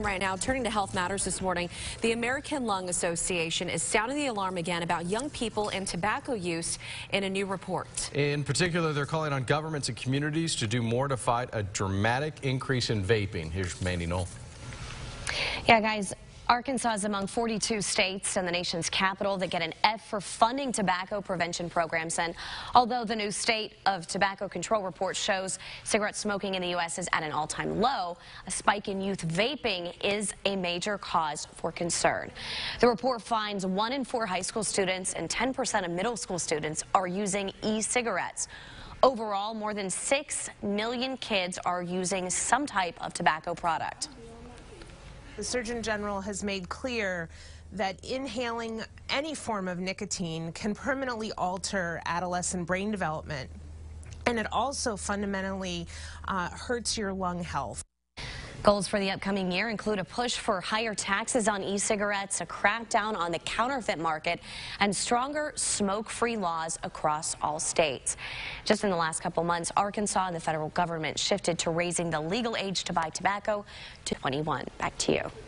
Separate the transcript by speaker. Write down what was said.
Speaker 1: Right now, turning to health matters this morning, the American Lung Association is sounding the alarm again about young people and tobacco use in a new report.
Speaker 2: In particular, they're calling on governments and communities to do more to fight a dramatic increase in vaping. Here's Mandy Knoll.
Speaker 3: Yeah, guys, Arkansas is among 42 states and the nation's capital that get an F for funding tobacco prevention programs. And although the new state of tobacco control report shows cigarette smoking in the U.S. is at an all-time low, a spike in youth vaping is a major cause for concern. The report finds one in four high school students and 10% of middle school students are using e-cigarettes. Overall, more than 6 million kids are using some type of tobacco product.
Speaker 4: The Surgeon General has made clear that inhaling any form of nicotine can permanently alter adolescent brain development, and it also fundamentally uh, hurts your lung health.
Speaker 3: Goals for the upcoming year include a push for higher taxes on e-cigarettes, a crackdown on the counterfeit market, and stronger smoke-free laws across all states. Just in the last couple months, Arkansas and the federal government shifted to raising the legal age to buy tobacco to 21. Back to you.